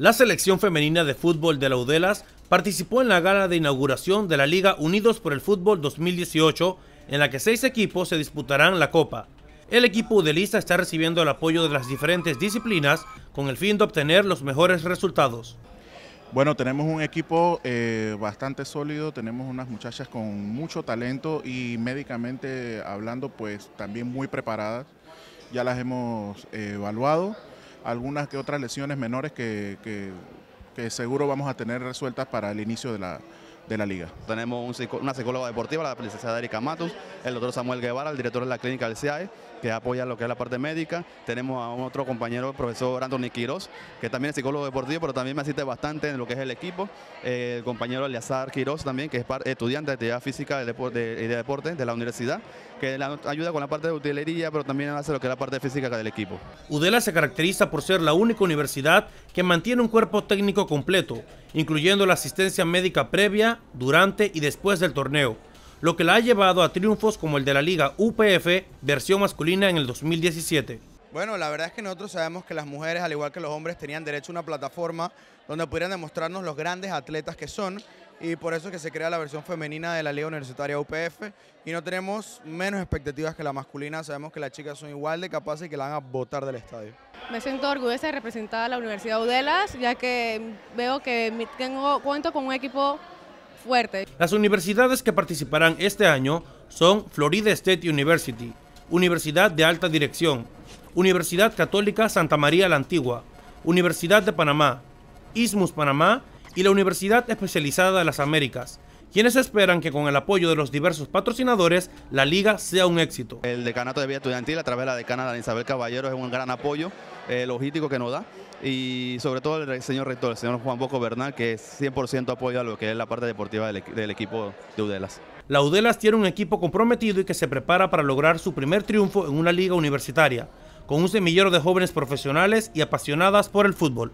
La selección femenina de fútbol de la UDELAS participó en la gala de inauguración de la Liga Unidos por el Fútbol 2018, en la que seis equipos se disputarán la Copa. El equipo udelista está recibiendo el apoyo de las diferentes disciplinas con el fin de obtener los mejores resultados. Bueno, tenemos un equipo eh, bastante sólido, tenemos unas muchachas con mucho talento y médicamente hablando pues también muy preparadas. Ya las hemos eh, evaluado algunas que otras lesiones menores que, que, seguro vamos a tener resueltas para el inicio de la, de la liga. Tenemos una psicóloga deportiva, la licenciada Erika Matos, el doctor Samuel Guevara, el director de la clínica del CIAE, que apoya lo que es la parte médica. Tenemos a otro compañero, el profesor Anthony Quiroz, que también es psicólogo deportivo, pero también me asiste bastante en lo que es el equipo. el compañero Eleazar Quiroz también, que es estudiante de actividad física y de, deporte de la universidad, que ayuda con la parte de utilería, pero también hace lo que es la parte física del equipo. Udela se caracteriza por ser la única universidad que mantiene un cuerpo técnico completo, incluyendo la asistencia médica previa, durante y después del torneo lo que la ha llevado a triunfos como el de la Liga UPF versión masculina en el 2017. Bueno, la verdad es que nosotros sabemos que las mujeres, al igual que los hombres, tenían derecho a una plataforma donde pudieran demostrarnos los grandes atletas que son y por eso es que se crea la versión femenina de la Liga Universitaria UPF y no tenemos menos expectativas que la masculina, sabemos que las chicas son igual de capaces y que la van a votar del estadio. Me siento orgullosa de representar a la Universidad Udelas, ya que veo que tengo, cuento con un equipo Las universidades que participarán este año son Florida State University, Universidad de Alta Dirección, Universidad Católica Santa María la Antigua, Universidad de Panamá, Ismus Panamá y la Universidad Especializada de las Américas, quienes esperan que con el apoyo de los diversos patrocinadores la liga sea un éxito. El decanato de vida estudiantil a través de la decana de Isabel Caballero es un gran apoyo eh, logístico que nos da y sobre todo el señor rector, el señor Juan Boco Bernal, que 100% apoya lo que es la parte deportiva del, del equipo de Udelas. La Udelas tiene un equipo comprometido y que se prepara para lograr su primer triunfo en una liga universitaria, con un semillero de jóvenes profesionales y apasionadas por el fútbol.